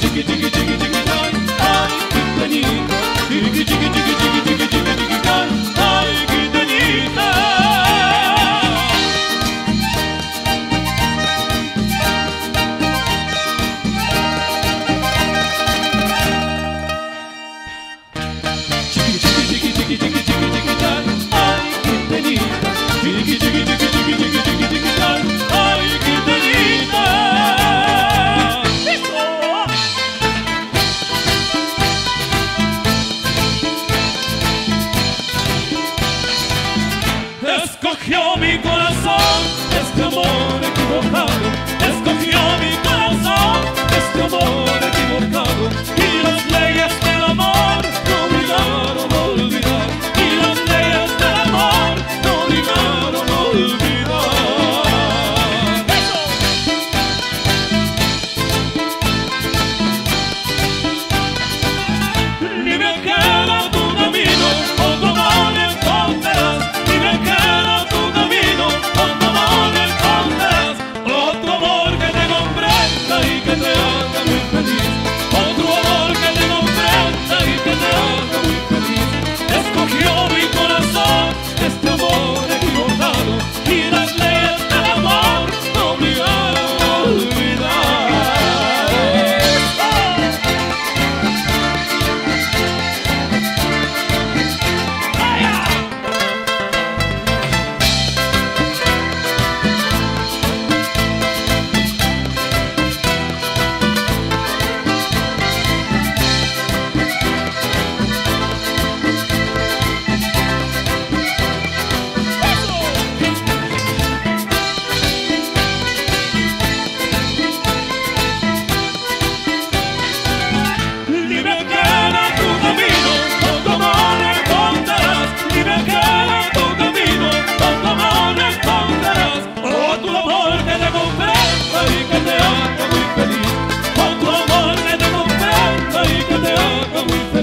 chiqui chiqui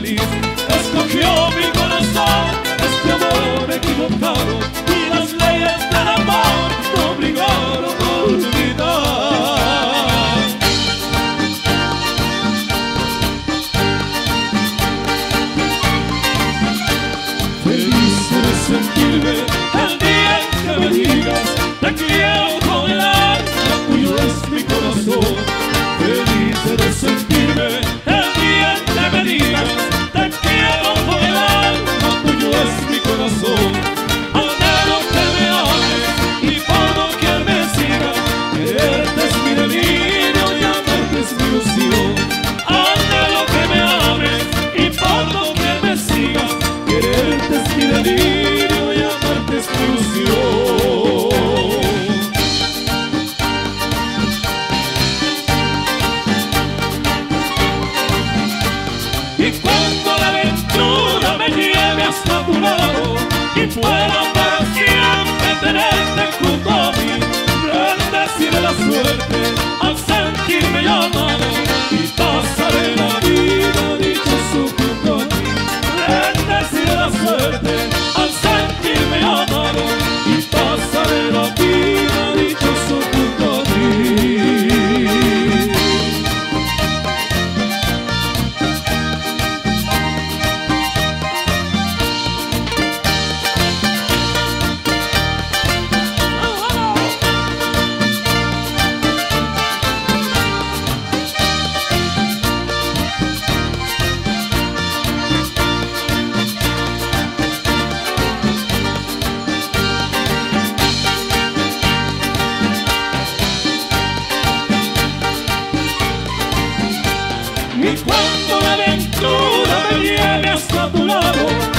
feliz. Bendeciré tu lado.